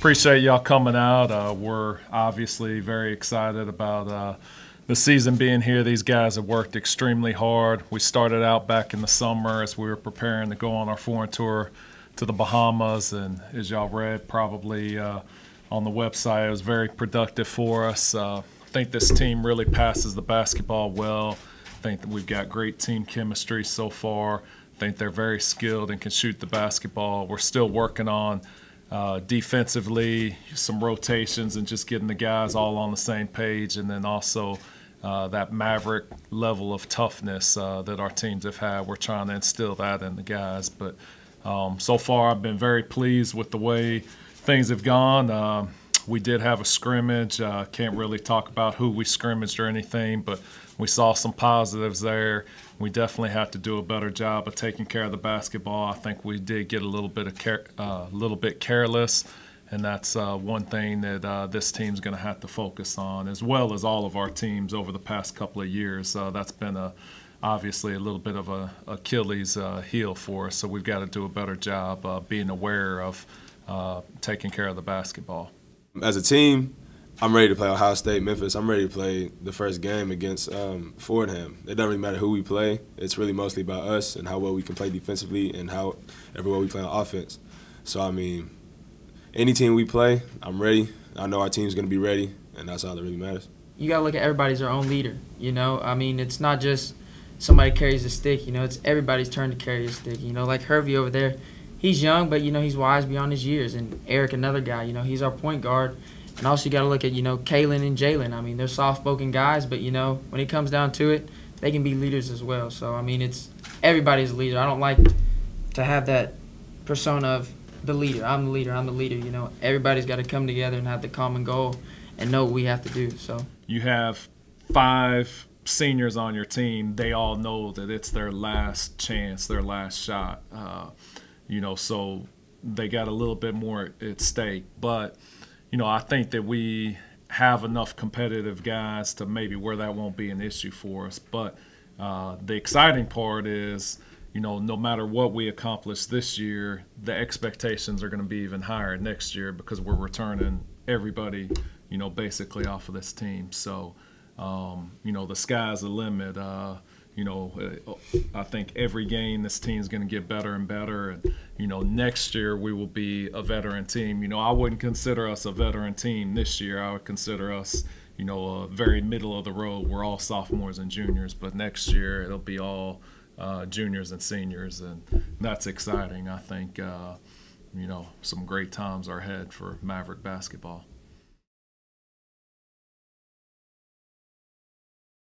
appreciate y'all coming out. Uh, we're obviously very excited about uh, the season being here. These guys have worked extremely hard. We started out back in the summer as we were preparing to go on our foreign tour to the Bahamas, and as y'all read probably uh, on the website, it was very productive for us. Uh, I think this team really passes the basketball well. I think that we've got great team chemistry so far. I think they're very skilled and can shoot the basketball. We're still working on uh, defensively, some rotations, and just getting the guys all on the same page, and then also uh, that maverick level of toughness uh, that our teams have had. We're trying to instill that in the guys. But um, so far, I've been very pleased with the way things have gone. We did have a scrimmage. Uh, can't really talk about who we scrimmaged or anything, but we saw some positives there. We definitely have to do a better job of taking care of the basketball. I think we did get a little bit of care, uh, little bit careless, and that's uh, one thing that uh, this team's going to have to focus on, as well as all of our teams over the past couple of years. Uh, that's been a obviously a little bit of a Achilles uh, heel for us, so we've got to do a better job uh, being aware of taking care of the basketball. As a team, I'm ready to play Ohio State, Memphis. I'm ready to play the first game against um, Fordham. It doesn't really matter who we play. It's really mostly about us and how well we can play defensively and how every well we play on offense. So I mean, any team we play, I'm ready. I know our team's going to be ready, and that's all that really matters. You got to look at everybody's their own leader. You know, I mean, it's not just somebody carries a stick. You know, it's everybody's turn to carry a stick. You know, like Hervey over there, he's young, but you know he's wise beyond his years. And Eric, another guy, you know, he's our point guard and also, you got to look at, you know, Kalen and Jalen. I mean, they're soft spoken guys, but, you know, when it comes down to it, they can be leaders as well. So, I mean, it's everybody's a leader. I don't like to have that persona of the leader. I'm the leader. I'm the leader. You know, everybody's got to come together and have the common goal and know what we have to do. So, you have five seniors on your team. They all know that it's their last chance, their last shot. Uh, you know, so they got a little bit more at stake. But, you know, I think that we have enough competitive guys to maybe where that won't be an issue for us. But uh, the exciting part is, you know, no matter what we accomplish this year, the expectations are going to be even higher next year because we're returning everybody, you know, basically off of this team. So, um, you know, the sky's the limit. Uh, you know, uh, I think every game this team's going to get better and better. And, you know, next year we will be a veteran team. You know, I wouldn't consider us a veteran team this year. I would consider us, you know, a very middle of the road. We're all sophomores and juniors, but next year it'll be all uh, juniors and seniors. And that's exciting. I think, uh, you know, some great times are ahead for Maverick basketball.